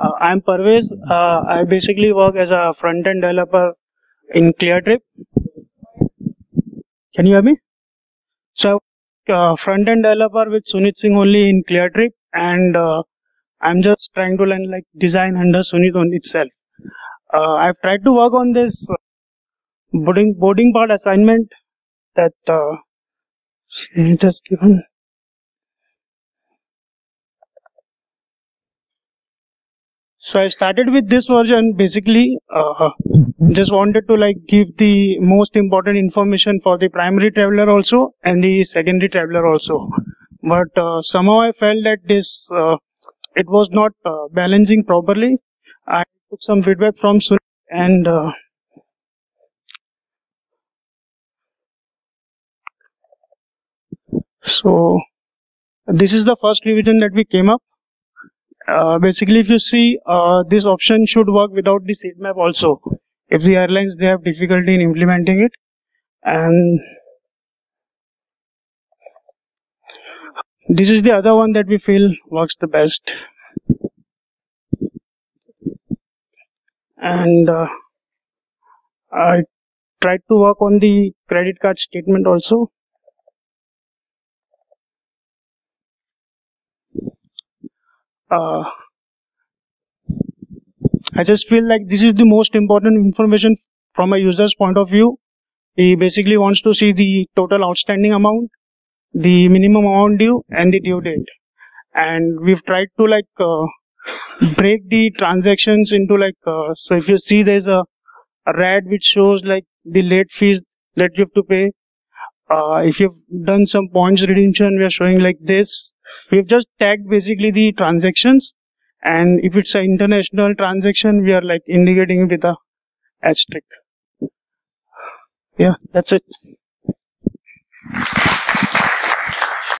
Uh, I'm Parvez. Uh, I basically work as a front-end developer in ClearTrip. Can you hear me? So, uh, front-end developer with Sunit Singh only in ClearTrip, and uh, I'm just trying to learn like design under Sunit on itself. Uh, I've tried to work on this boarding boarding pass assignment that uh, Sunit has given. So I started with this version basically uh, just wanted to like give the most important information for the primary traveler also and the secondary traveler also. But uh, somehow I felt that this uh, it was not uh, balancing properly. I took some feedback from Sun and uh, so this is the first revision that we came up uh, basically if you see uh, this option should work without the seat map also. If the airlines they have difficulty in implementing it and this is the other one that we feel works the best. And uh, I tried to work on the credit card statement also uh, I just feel like this is the most important information from a user's point of view. He basically wants to see the total outstanding amount, the minimum amount due, and the due date. And we've tried to like uh, break the transactions into like uh, so if you see there's a, a red which shows like the late fees that you have to pay. Uh, if you've done some points redemption, we are showing like this we've just tagged basically the transactions and if it's an international transaction we are like indicating with a asterisk. Yeah that's it